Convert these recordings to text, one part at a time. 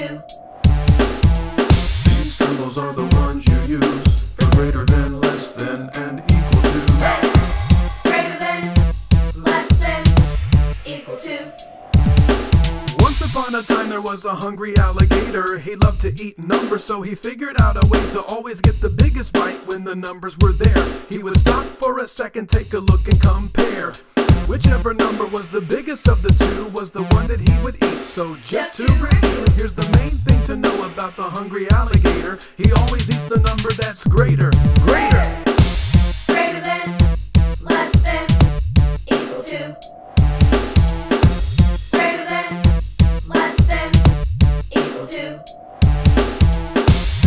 to. These symbols are the ones you use for greater than, less than, and equal to. Less, greater than, less than, equal to. Once upon a time there was a hungry alligator He loved to eat numbers so he figured out a way to always get the biggest bite when the numbers were there He would stop for a second, take a look and compare Whichever number was the biggest of the two was the one that he would eat. So just, just to, to hungry. He always eats the number that's greater. Greater! Greater than, less than, equal to. Greater than, less than, equal to.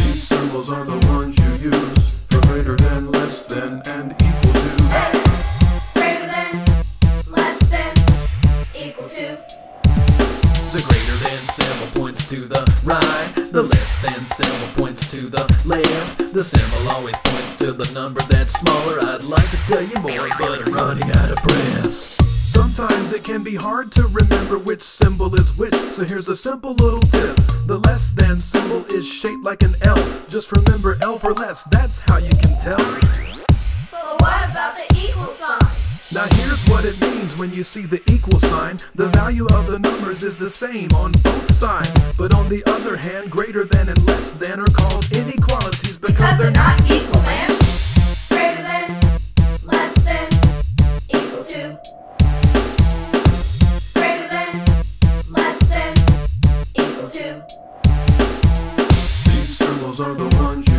These symbols are the The greater than symbol points to the right. The less than symbol points to the left. The symbol always points to the number that's smaller. I'd like to tell you more, but I'm running out of breath. Sometimes it can be hard to remember which symbol is which, so here's a simple little tip. The less than symbol is shaped like an L. Just remember L for less, that's how you can tell. But what about the equal sign? Now here's what it means when you see the equal sign. The value of the numbers is the same on both sides. But on the other hand, greater than and less than are called inequalities because Because they're they're not equal, man. Greater than, less than, equal to. Greater than, less than, equal to. These symbols are the ones